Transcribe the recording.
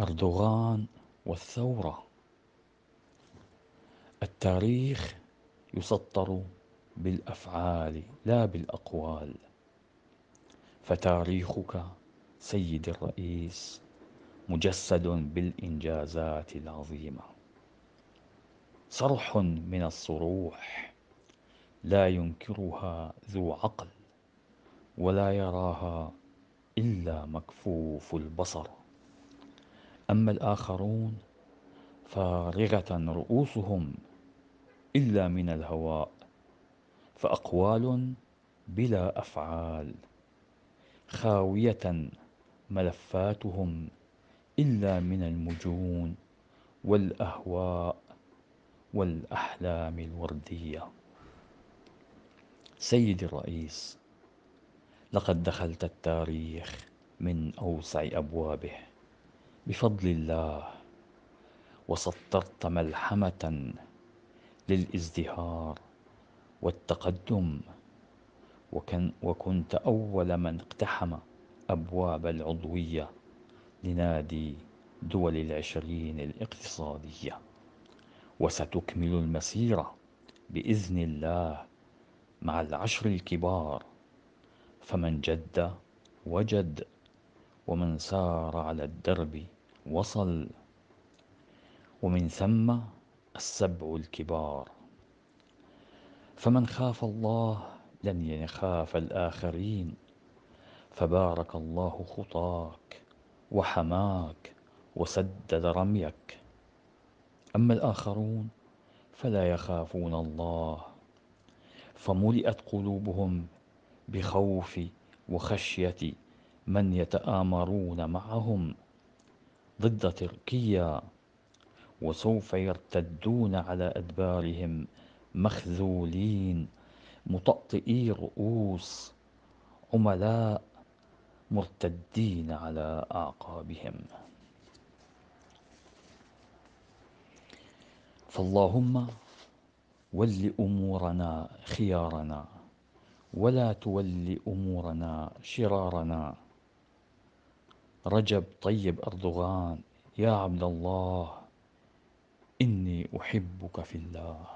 أردوغان والثورة. التاريخ يسطر بالأفعال لا بالأقوال. فتاريخك سيد الرئيس مجسد بالإنجازات العظيمة. صرح من الصروح لا ينكرها ذو عقل ولا يراها إلا مكفوف البصر. أما الآخرون فارغة رؤوسهم إلا من الهواء فأقوال بلا أفعال خاوية ملفاتهم إلا من المجون والأهواء والأحلام الوردية. سيدي الرئيس لقد دخلت التاريخ من أوسع أبوابه. بفضل الله وسطرت ملحمة للإزدهار والتقدم وكنت أول من اقتحم أبواب العضوية لنادي دول العشرين الاقتصادية. وستكمل المسيرة بإذن الله مع العشر الكبار فمن جد وجد ومن سار على الدرب وصل ومن ثم السبع الكبار. فمن خاف الله لن يخاف الآخرين. فبارك الله خطاك وحماك وسدد رميك. أما الآخرون فلا يخافون الله. فملئت قلوبهم بخوف وخشية من يتآمرون معهم ضد تركيا وسوف يرتدون على أدبارهم مخذولين مطأطئي رؤوس عملاء مرتدين على أعقابهم. فاللهم ول أمورنا خيارنا ولا تول أمورنا شرارنا. رجب طيب أردوغان يا عبد الله إني أحبك في الله.